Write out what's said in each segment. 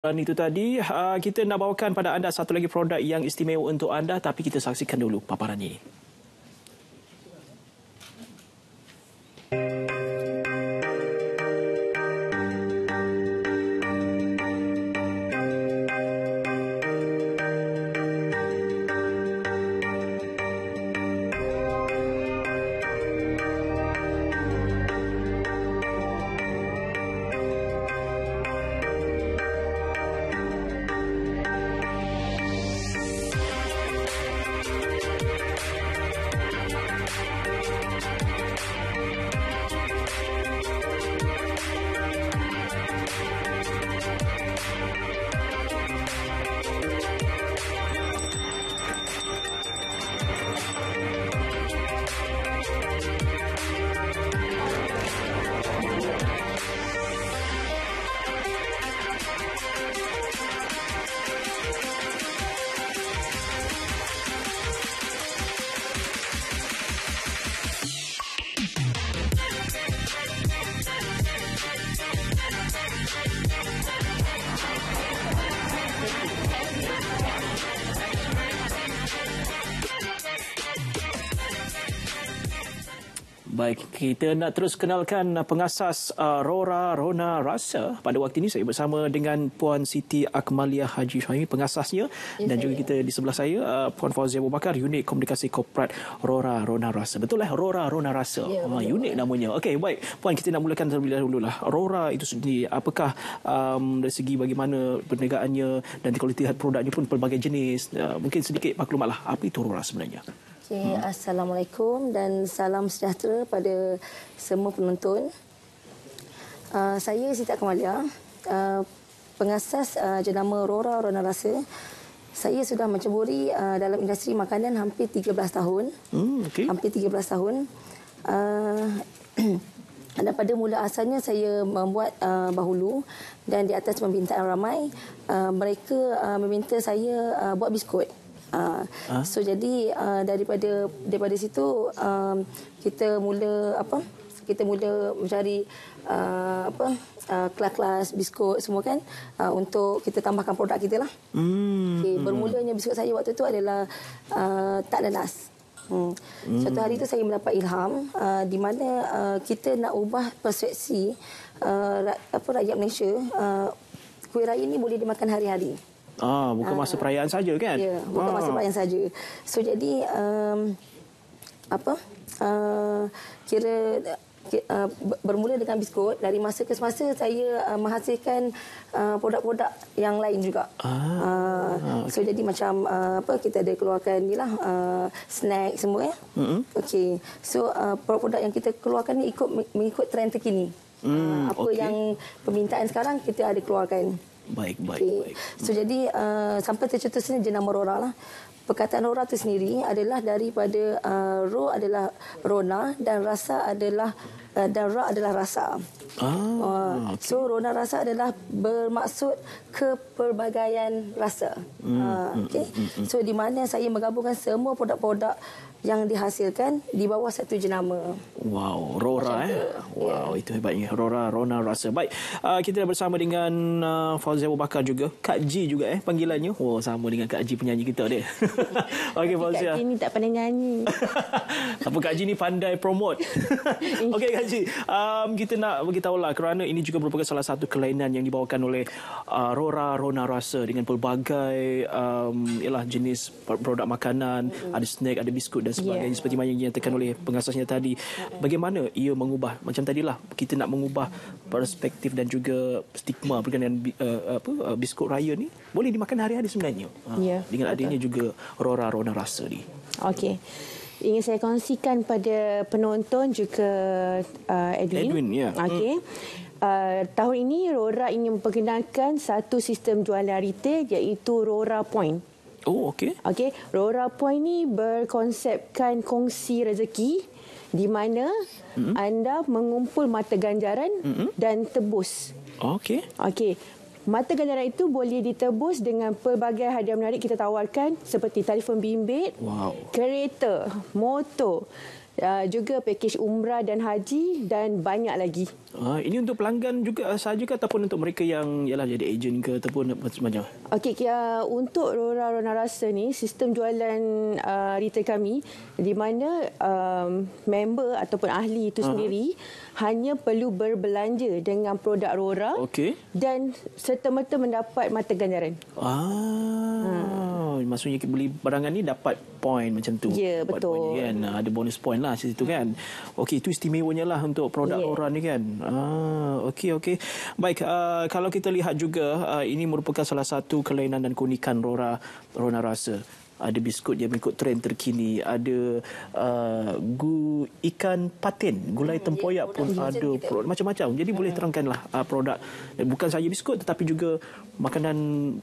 Dan itu tadi uh, kita nak bawakan pada anda satu lagi produk yang istimewa untuk anda tapi kita saksikan dulu paparan ini. Baik, kita nak terus kenalkan pengasas uh, Rora Rona Rasa. Pada waktu ini saya bersama dengan Puan Siti Akmalia Haji Syahimi, pengasasnya. Ya, dan saya. juga kita di sebelah saya, uh, Puan Fauzia Abu Bakar, unit komunikasi korporat Rora Rona Rasa. Betul lah, Rora Rona Rasa. Ya, uh, unit namanya. Okey, baik. Puan, kita nak mulakan terlebih dahulu lah. Rora itu sendiri, apakah um, dari segi bagaimana perniagaannya dan lihat produknya pun pelbagai jenis. Uh, mungkin sedikit maklumat lah, apa itu Rora sebenarnya? Okay, hmm. Assalamualaikum dan salam sejahtera pada semua penonton. Uh, saya Siti Kamalia, uh, pengasas uh, jenama Rora Rona Rasa. Saya sudah menceburi uh, dalam industri makanan hampir 13 tahun. Hmm, okay. Hampir 13 tahun. Uh, dan pada mula asalnya saya membuat uh, bahulu dan di atas permintaan ramai, uh, mereka uh, meminta saya uh, buat biskut. Uh, huh? So jadi uh, daripada daripada situ um, kita mula apa kita mula mencari uh, apa uh, kelas-kelas biskut semua kan uh, untuk kita tambahkan produk kita lah. Hmm. Okay, bermulanya biskut saya waktu itu adalah uh, tak nanas. Hmm. hmm. Suatu hari itu saya mendapat ilham uh, di mana uh, kita nak ubah persepsi uh, apa rakyat Malaysia uh, kuih raya ini boleh dimakan hari-hari. Ah, bukan masa ah. perayaan saja kan? Ya, bukan ah. masa perayaan saja. So jadi um, apa? Uh, kira uh, bermula dengan biskut dari masa ke semasa saya uh, menghasilkan uh, produk-produk yang lain juga. Ah, uh, okay. So jadi macam uh, apa kita ada keluarkan ni lah uh, snack semua ya. Mm-hmm. Okay. So uh, produk-produk yang kita keluarkan ni ikut mengikut trend terkini. Mm, uh, apa okay. yang permintaan sekarang kita ada keluarkan. Baik, baik, okay. baik. So jadi uh, sampai tercetusnya jenama Rora lah. Perkataan Rora itu sendiri adalah daripada uh, Ro adalah Rona dan rasa adalah uh, dan Ra adalah rasa. Ah, uh, okay. So Rona rasa adalah bermaksud kepelbagaian rasa. Mm, uh, okay. Mm, mm, mm. So di mana saya menggabungkan semua produk-produk yang dihasilkan di bawah satu jenama. Wow, Rora eh. Wow, yeah. itu hebatnya. Rora, Rona rasa. Baik, uh, kita dah bersama dengan uh, Fauzia Abu Bakar juga. Kak Ji juga eh panggilannya. Wow, sama dengan Kak Ji penyanyi kita dia. Okey, Fauzia. Kak Ji ni tak pandai nyanyi. Apa Kak Ji ni pandai promote. Okey, Kak Ji. Um, kita nak beritahu lah kerana ini juga merupakan salah satu kelainan yang dibawakan oleh uh, Rora, Rona rasa dengan pelbagai um, ialah jenis produk makanan, mm-hmm. ada snack, ada biskut dan sebagainya yeah. seperti yang dinyatakan oleh pengasasnya tadi. Bagaimana ia mengubah macam tadilah kita nak mengubah perspektif dan juga stigma berkenaan uh, apa uh, biskut raya ni boleh dimakan hari-hari sebenarnya. Yeah. Ha, dengan adanya juga Rora Rona rasa ni. Okey. Ingin saya kongsikan pada penonton juga uh, Edwin. Edwin, ya. Yeah. Okey. Hmm. Uh, tahun ini Rora ingin memperkenalkan satu sistem jualan retail iaitu Rora Point. Oh, okey. Okey, Rora Point ni berkonsepkan kongsi rezeki di mana mm-hmm. anda mengumpul mata ganjaran mm-hmm. dan tebus. Okey. Okey. Mata ganjaran itu boleh ditebus dengan pelbagai hadiah menarik kita tawarkan seperti telefon bimbit, wow. kereta, motor uh, juga pakej umrah dan haji dan banyak lagi. Ah, ini untuk pelanggan juga sahaja ke ataupun untuk mereka yang ialah jadi ejen ke ataupun macam-macam? Okey, uh, untuk Rora Rona Rasa ni sistem jualan uh, retail kami di mana um, member ataupun ahli itu uh-huh. sendiri hanya perlu berbelanja dengan produk Rora Okey. dan serta-merta mendapat mata ganjaran. Ah, hmm. Maksudnya beli barangan ni dapat point macam tu. Ya, Dapat betul. point kan. Ah, Ada bonus point lah situ kan. Okey, itu istimewanya lah untuk produk Ya. Rora ni kan. Ah, okey okey. Baik, uh, kalau kita lihat juga uh, ini merupakan salah satu kelainan dan keunikan Rora Rona Rasa. Ada biskut yang mengikut trend terkini, ada uh, gu ikan patin, gulai tempoyak pun ada produk macam-macam. Jadi boleh terangkanlah uh, produk bukan saja biskut tetapi juga makanan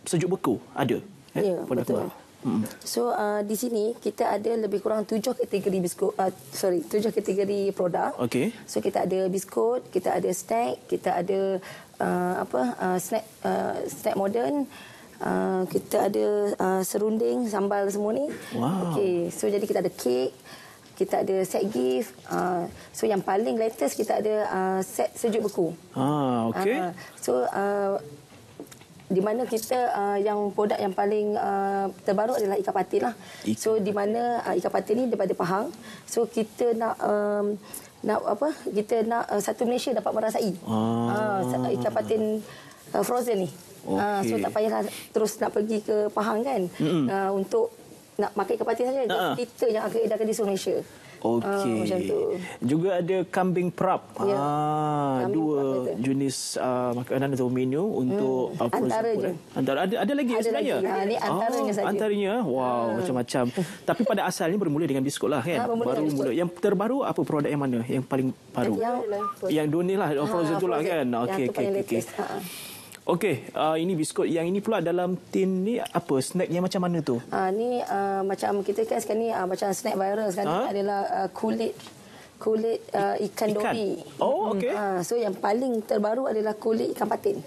sejuk beku ada. Ya, produk betul. luar. Mm. So uh, di sini kita ada lebih kurang tujuh kategori biskut, uh, sorry tujuh kategori produk. Okey. So kita ada biskut, kita ada snack, kita ada uh, apa uh, snack uh, snack moden, uh, kita ada uh, serunding, sambal semua ni. Wow. Okey, so jadi kita ada kek, kita ada set gift. Uh, so yang paling latest kita ada uh, set sejuk beku. Ah, okey. Ah, so uh, di mana kita uh, yang produk yang paling uh, terbaru adalah ikan patin lah. Ikan. So di mana uh, ikan patin ni daripada Pahang. So kita nak um, nak apa? Kita nak uh, satu Malaysia dapat merasai. Ah. Ah, ikan patin uh, frozen ni. Ah, so Okey. tak payahlah terus nak pergi ke Pahang kan. Uh, untuk nak makan ikan patin saja. Ah. Kita yang akan edarkan di seluruh Malaysia. Okey. Ah, macam tu. Juga ada kambing prap. Ya. Ah, Kambing dua prap jenis uh, makanan atau menu untuk hmm. Antara je. Antara ada ada lagi Ada sebenarnya. lagi. Ha, ni antaranya Ah, saja. Antaranya. Wow, macam-macam. Tapi pada asalnya bermula dengan biskut lah kan. Ah, bermula Baru biskut. mula. Yang terbaru apa produk yang mana? Yang paling baru. Yang- yang dua ni lah, oh, frozen Ah, tu lah frozen. kan. Okey okey okey. Ha. Okey, uh, ini biskut. Yang ini pula dalam tin ni apa? Snack yang macam mana tu? Ah ni uh, macam kita kan sekarang ni uh, macam snack viral sekarang Ha? ni adalah uh, kulit kulit uh, ikan, Ikan. dori. Oh, okey. Ah, so yang paling terbaru adalah kulit ikan patin.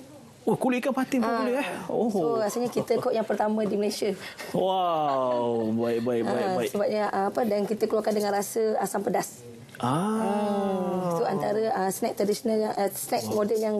Oh, kulit ikan patin pun Ah. boleh eh? Oh. So rasanya kita kot yang pertama di Malaysia. Wow, baik baik baik Ah, baik. sebabnya uh, apa dan kita keluarkan dengan rasa asam pedas. Ah. So antara uh, snack tradisional yang uh, snack moden yang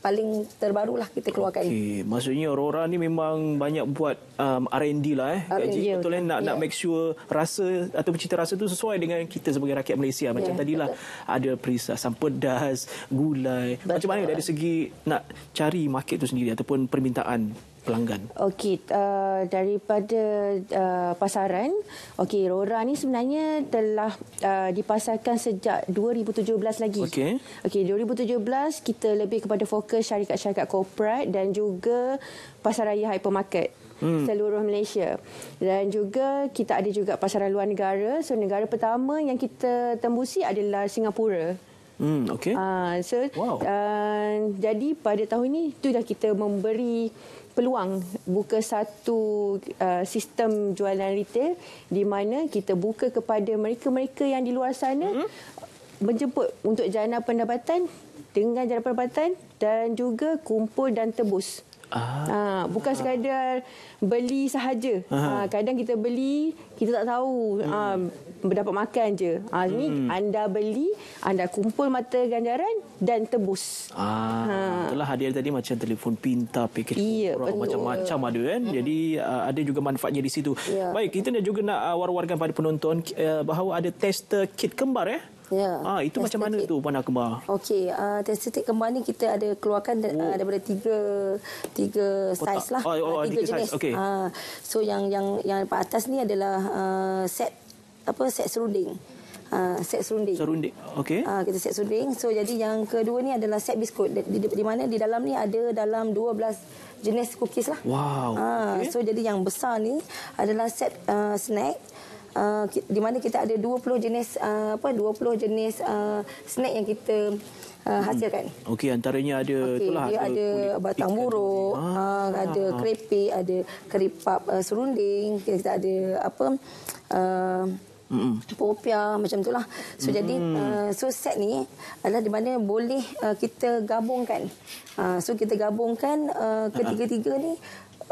paling terbaru lah kita keluarkan. Okey, maksudnya Aurora ni memang banyak buat um, R&D lah eh. Kak R&D, Ji. betul eh nak nak Ya. make sure rasa atau cita rasa tu sesuai dengan kita sebagai rakyat Malaysia. Macam Ya, tadilah ada perisa asam pedas, gulai. Macam mana dari segi nak cari market tu sendiri ataupun permintaan pelanggan? Okey, uh, daripada uh, pasaran, okey, Rora ni sebenarnya telah uh, dipasarkan sejak 2017 lagi. Okey. Okey, 2017 kita lebih kepada fokus syarikat-syarikat korporat dan juga pasaraya hypermarket. Hmm. seluruh Malaysia dan juga kita ada juga pasaran luar negara so negara pertama yang kita tembusi adalah Singapura Hmm, okey. Ah, so Wow. uh, jadi pada tahun ini tu dah kita memberi peluang buka satu uh, sistem jualan retail di mana kita buka kepada mereka-mereka yang di luar sana mm-hmm. menjemput untuk jana pendapatan dengan jana pendapatan dan juga kumpul dan tebus. Ah. Ha, bukan sekadar beli sahaja. Ha, kadang kita beli, kita tak tahu. Ha, berdapat makan je. Ha, ni anda beli, anda kumpul mata ganjaran dan tebus. Ah, itulah hadiah tadi macam telefon pintar, murah, betul. macam-macam ada kan. Jadi uh, ada juga manfaatnya di situ. Ya. Baik, kita juga nak uh, war-warkan pada penonton uh, bahawa ada tester kit kembar eh. Ya, Ah, itu macam mana tu pandang kembar? Okey, uh, testatik kembar ni kita ada keluarkan da- uh, daripada tiga tiga Kotak. saiz lah. Oh, oh, Ah, tiga saiz, okey. Ah, so yang yang yang kat atas ni adalah uh, set apa set serunding. Uh, set serunding. Serunding. Okey. Ah, kita set serunding. So jadi yang kedua ni adalah set biskut. Di, di, di mana di dalam ni ada dalam 12 jenis cookies lah. Wow, Ah, okey. so jadi yang besar ni adalah set uh, snack. Uh, di mana kita ada 20 jenis uh, apa 20 jenis uh, snack yang kita uh, hasilkan. Okey, antaranya ada Okey, itulah dia ada batang buruk, Ah. ah, ada keripik, ada keripap uh, serunding, kita ada apa uh, Mm-mm. popia macam itulah. So jadi uh, so set ni adalah di mana boleh uh, kita gabungkan. Uh, so kita gabungkan uh, ketiga-tiga ni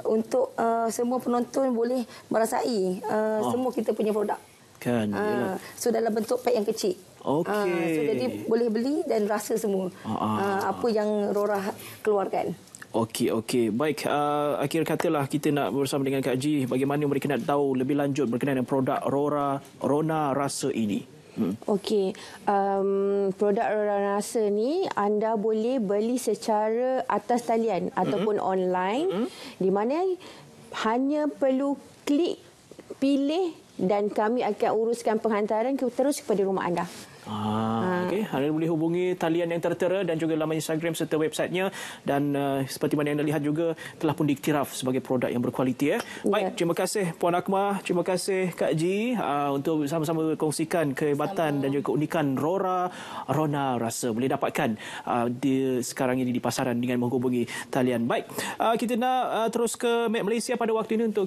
untuk uh, semua penonton boleh merasai uh, semua kita punya produk. Kan, yalah. Ah, so dalam bentuk pack yang kecil. Okey. Ah, so jadi boleh beli dan rasa semua. Ah, ah. Ah, apa yang Rora keluarkan. Okey, okey. Baik, uh, akhir katalah kita nak bersama dengan Kak Ji bagaimana mereka nak tahu lebih lanjut berkenaan dengan produk Rora Rona Rasa ini. Hmm. Okey, um, produk Rora Rasa ni anda boleh beli secara atas talian mm-hmm. ataupun online mm-hmm. di mana hanya perlu klik pilih dan kami akan uruskan penghantaran terus kepada rumah anda. Ah, okey. Anda boleh hubungi talian yang tertera dan juga laman Instagram serta websitenya dan uh, seperti mana yang anda lihat juga telah pun diiktiraf sebagai produk yang berkualiti ya. Baik, terima kasih Puan Akmal, terima kasih Kak Ji uh, untuk sama-sama kongsikan kehebatan Sama. dan juga keunikan Rora Rona Rasa boleh dapatkan uh, di sekarang ini di pasaran dengan menghubungi talian. Baik, uh, kita nak uh, terus ke Malaysia pada waktu ini untuk